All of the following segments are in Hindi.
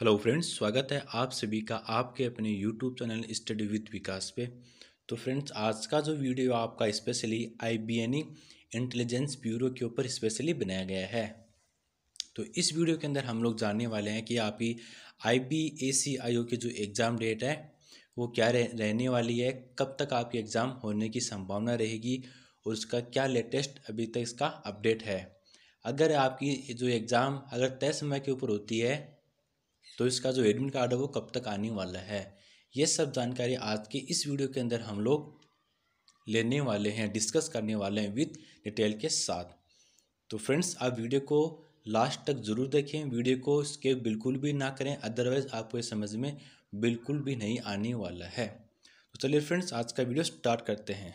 हेलो फ्रेंड्स स्वागत है आप सभी का आपके अपने YouTube channel study with Vikas पे। तो फ्रेंड्स आज का जो वीडियो आपका specially I B N intelligence bureau के ऊपर स्पेशली बनाया गया है। तो इस वीडियो के अंदर हम लोग जानने वाले हैं कि आपकी आई बी ए सी आई ओ की जो एग्ज़ाम डेट है वो क्या रह, रहने वाली है कब तक आपकी एग्ज़ाम होने की संभावना रहेगी और उसका क्या लेटेस्ट अभी तक इसका अपडेट है। अगर आपकी जो एग्ज़ाम अगर तय समय के ऊपर होती है तो इसका जो एडमिट कार्ड है वो कब तक आने वाला है? ये सब जानकारी आज के इस वीडियो के अंदर हम लोग लेने वाले हैं डिस्कस करने वाले हैं विथ डिटेल के साथ। तो फ्रेंड्स आप वीडियो को लास्ट तक ज़रूर देखें। वीडियो को स्केप बिल्कुल भी ना करें अदरवाइज़ आपको ये समझ में बिल्कुल भी नहीं आने वाला है। तो चलिए फ्रेंड्स आज का वीडियो स्टार्ट करते हैं।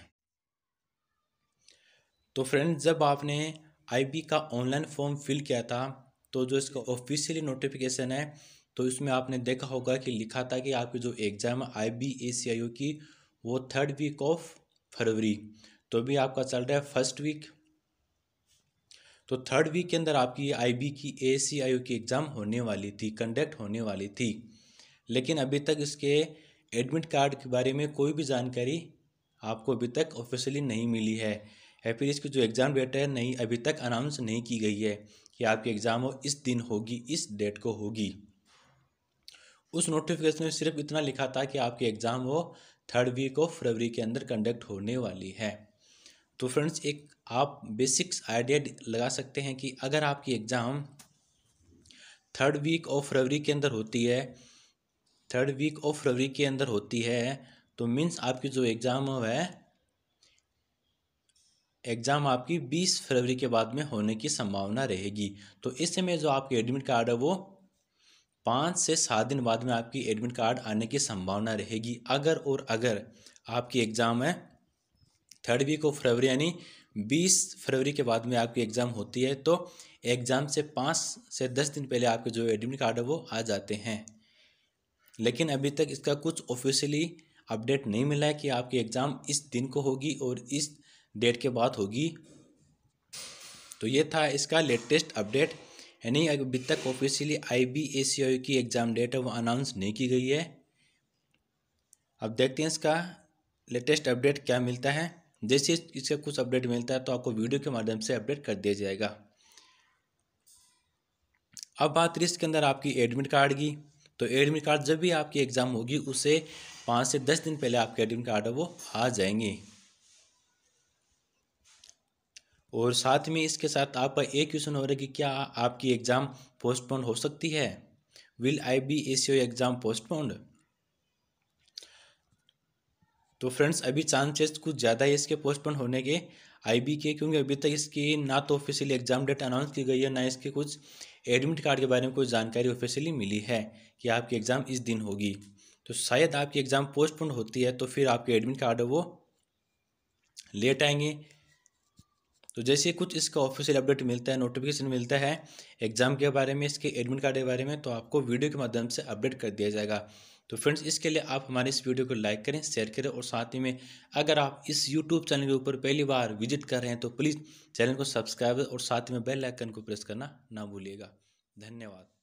तो फ्रेंड्स जब आपने आईबी का ऑनलाइन फॉर्म फिल किया था तो जो इसका ऑफिशियली नोटिफिकेशन है तो इसमें आपने देखा होगा कि लिखा था कि आपकी जो एग्ज़ाम है आई बी ए सी आई ओ की, वो थर्ड वीक ऑफ़ फरवरी। तो भी आपका चल रहा है फ़र्स्ट वीक तो थर्ड वीक के अंदर आपकी आई बी की ए सी आई ओ की एग्ज़ाम होने वाली थी कंडक्ट होने वाली थी। लेकिन अभी तक इसके एडमिट कार्ड के बारे में कोई भी जानकारी आपको अभी तक ऑफिशियली नहीं मिली है। या फिर इसकी जो एग्ज़ाम डेट है, नहीं, अभी तक अनाउंस नहीं की गई है कि आपकी एग्ज़ाम हो, इस दिन होगी, इस डेट को होगी। उस नोटिफिकेशन में सिर्फ़ इतना लिखा था कि आपकी एग्ज़ाम वो थर्ड वीक ऑफ़ फरवरी के अंदर कंडक्ट होने वाली है। तो फ्रेंड्स एक आप बेसिक्स आइडिया लगा सकते हैं कि अगर आपकी एग्ज़ाम थर्ड वीक ऑफ़ फरवरी के अंदर होती है थर्ड वीक ऑफ़ फरवरी के अंदर होती है तो मीन्स आपकी जो एग्ज़ाम है एग्ज़ाम आपकी 20 फरवरी के बाद में होने की संभावना रहेगी। तो इस समय जो आपकी एडमिट कार्ड है वो पाँच से सात दिन बाद में आपकी एडमिट कार्ड आने की संभावना रहेगी। अगर और अगर आपकी एग्ज़ाम है थर्ड वीक ऑफ़ फरवरी यानी बीस फरवरी के बाद में आपकी एग्ज़ाम होती है तो एग्ज़ाम से पाँच से दस दिन पहले आपके जो एडमिट कार्ड है वो आ जाते हैं। लेकिन अभी तक इसका कुछ ऑफिशियली अपडेट नहीं मिला है कि आपकी एग्ज़ाम इस दिन को होगी और इस डेट के बाद होगी। तो ये था इसका लेटेस्ट अपडेट यानी अभी तक ऑफिशियली आई बी ए सी आई की एग्ज़ाम डेट है, वो अनाउंस नहीं की गई है। अब देखते हैं इसका लेटेस्ट अपडेट क्या मिलता है। जैसे इसका कुछ अपडेट मिलता है तो आपको वीडियो के माध्यम से अपडेट कर दिया जाएगा। अब बात रही इसके अंदर आपकी एडमिट कार्ड की। तो एडमिट कार्ड जब भी आपकी एग्ज़ाम होगी उससे पाँच से दस दिन पहले आपके एडमिट कार्ड वो आ जाएँगे। और साथ में इसके साथ आपका एक क्वेश्चन हो रहा है कि क्या आपकी एग्ज़ाम पोस्टपोन हो सकती है? Will I B A C exam postponed तो फ्रेंड्स अभी चांसेस कुछ ज़्यादा है इसके पोस्टपोन होने के आई बी के, क्योंकि अभी तक इसकी ना तो ऑफिशियली एग्ज़ाम डेट अनाउंस की गई है, ना इसके कुछ एडमिट कार्ड के बारे में कोई जानकारी ऑफिशियली मिली है कि आपकी एग्ज़ाम इस दिन होगी। तो शायद आपकी एग्ज़ाम पोस्टपोन होती है तो फिर आपके एडमिट कार्ड वो लेट आएँगे। तो जैसे कुछ इसका ऑफिशियल अपडेट मिलता है नोटिफिकेशन मिलता है एग्ज़ाम के बारे में, इसके एडमिट कार्ड के बारे में तो आपको वीडियो के माध्यम से अपडेट कर दिया जाएगा। तो फ्रेंड्स इसके लिए आप हमारे इस वीडियो को लाइक करें शेयर करें और साथ ही में अगर आप इस यूट्यूब चैनल के ऊपर पहली बार विज़िट कर रहे हैं तो प्लीज़ चैनल को सब्सक्राइब और साथ में बेल आइकन को प्रेस करना ना भूलिएगा। धन्यवाद।